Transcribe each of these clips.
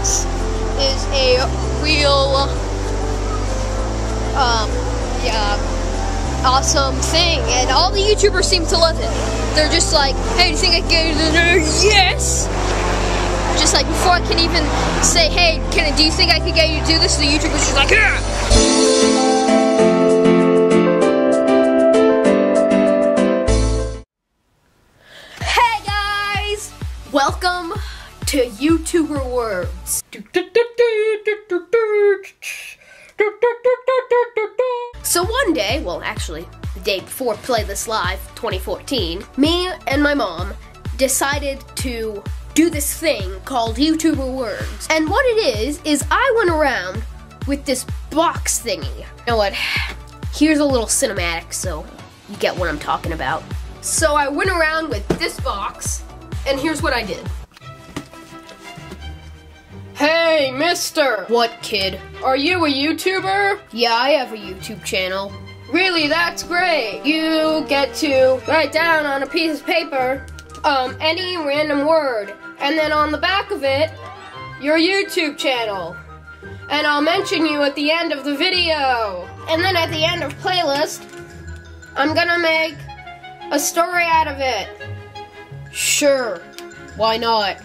box is a real, um, yeah, awesome thing, and all the YouTubers seem to love it. They're just like, hey, do you think I can the nerd? Yes! Just like before I can even say, hey, can I, do you think I could get you to do this? The YouTuber's just like, yeah! YouTuber Words. So one day, well actually, the day before Playlist Live 2014, me and my mom decided to do this thing called YouTuber Words. And what it is, is I went around with this box thingy. You know what? Here's a little cinematic so you get what I'm talking about. So I went around with this box, and here's what I did. Hey, mister! What, kid? Are you a YouTuber? Yeah, I have a YouTube channel. Really, that's great. You get to write down on a piece of paper um, any random word, and then on the back of it, your YouTube channel. And I'll mention you at the end of the video. And then at the end of playlist, I'm gonna make a story out of it. Sure, why not?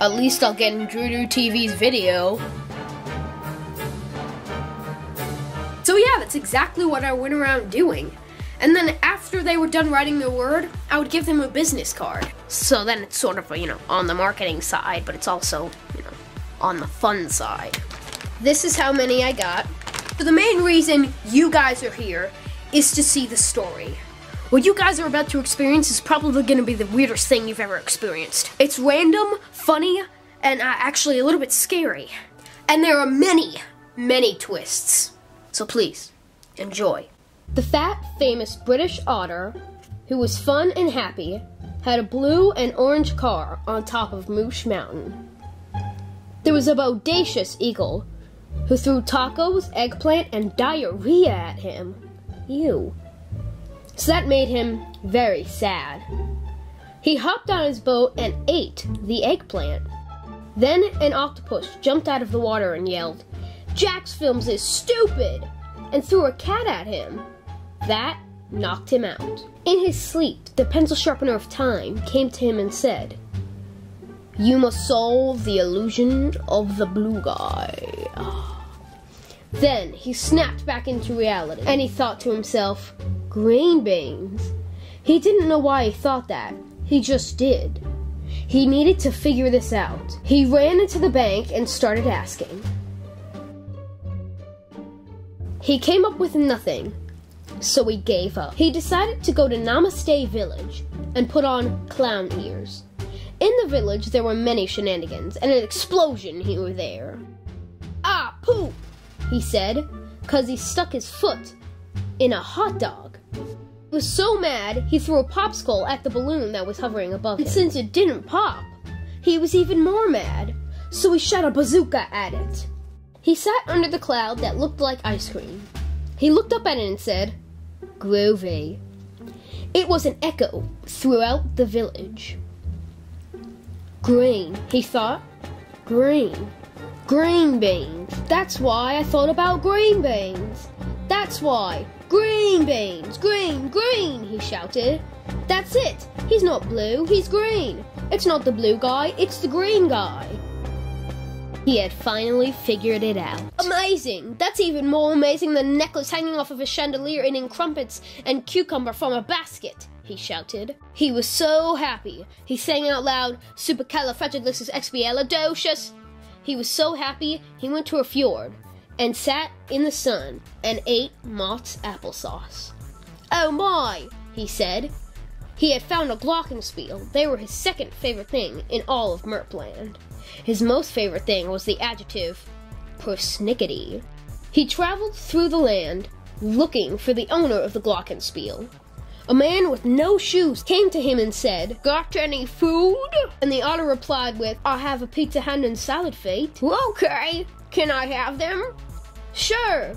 At least I'll get in Drew TV's video. So yeah, that's exactly what I went around doing. And then after they were done writing their word, I would give them a business card. So then it's sort of, you know, on the marketing side, but it's also, you know, on the fun side. This is how many I got. So the main reason you guys are here is to see the story. What you guys are about to experience is probably going to be the weirdest thing you've ever experienced. It's random, funny, and uh, actually a little bit scary. And there are many, many twists. So please, enjoy. The fat, famous British otter, who was fun and happy, had a blue and orange car on top of Moosh Mountain. There was a bodacious eagle who threw tacos, eggplant, and diarrhea at him. Ew. So that made him very sad. He hopped on his boat and ate the eggplant. Then an octopus jumped out of the water and yelled, Jacksfilms is stupid! and threw a cat at him. That knocked him out. In his sleep, the pencil sharpener of time came to him and said, You must solve the illusion of the blue guy. Then he snapped back into reality and he thought to himself, Grain beans. He didn't know why he thought that, he just did. He needed to figure this out. He ran into the bank and started asking. He came up with nothing, so he gave up. He decided to go to Namaste Village and put on clown ears. In the village, there were many shenanigans and an explosion here or there. Ah, poop, he said, because he stuck his foot in a hot dog. He was so mad, he threw a popsicle at the balloon that was hovering above him. And since it didn't pop, he was even more mad, so he shot a bazooka at it. He sat under the cloud that looked like ice cream. He looked up at it and said, Groovy. It was an echo throughout the village. Green, he thought. Green. Green beans. That's why I thought about green beans. That's why. Green beans. Green, green, he shouted. That's it. He's not blue, he's green. It's not the blue guy, it's the green guy. He had finally figured it out. Amazing! That's even more amazing than a necklace hanging off of a chandelier eating crumpets and cucumber from a basket, he shouted. He was so happy. He sang out loud, supercalifragilisticexpialidocious. He was so happy, he went to a fjord and sat in the sun and ate Mott's applesauce. Oh my, he said. He had found a glockenspiel. They were his second favorite thing in all of Merpland. His most favorite thing was the adjective persnickety. He traveled through the land looking for the owner of the glockenspiel. A man with no shoes came to him and said, Got any food? And the otter replied with, I have a pizza hand and salad feet. Okay, can I have them? Sure.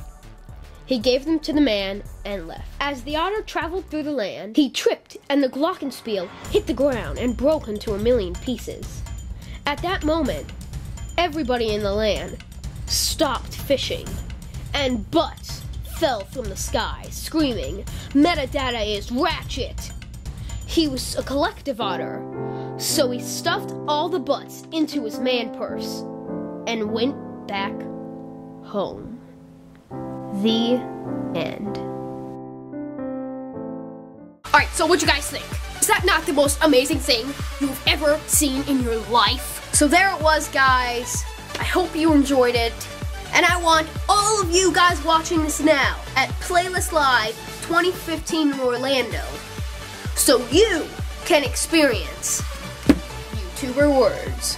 He gave them to the man and left. As the otter traveled through the land, he tripped and the glockenspiel hit the ground and broke into a million pieces. At that moment, everybody in the land stopped fishing, and Butts fell from the sky, screaming, Metadata is ratchet! He was a collective otter, so he stuffed all the butts into his man purse and went back home. The end. Alright, so what you guys think? Is that not the most amazing thing you've ever seen in your life? So there it was, guys. I hope you enjoyed it. And I want all of you guys watching this now at Playlist Live 2015 in Orlando so you can experience YouTuber words.